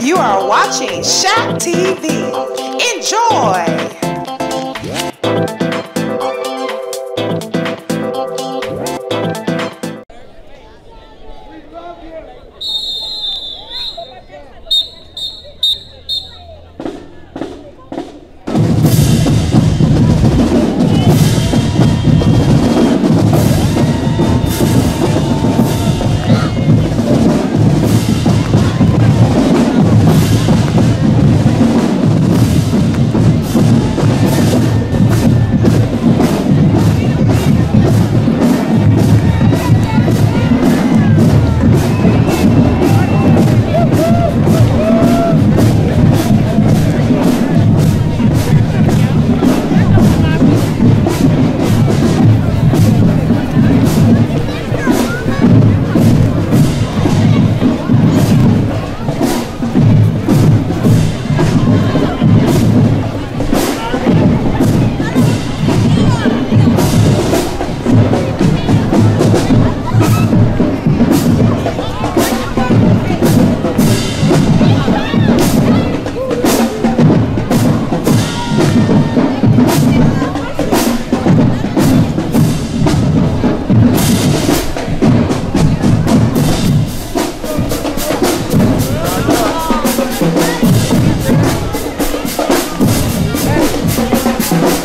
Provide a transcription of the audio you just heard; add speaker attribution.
Speaker 1: You are watching Shaq TV. Enjoy.
Speaker 2: Nothing wins.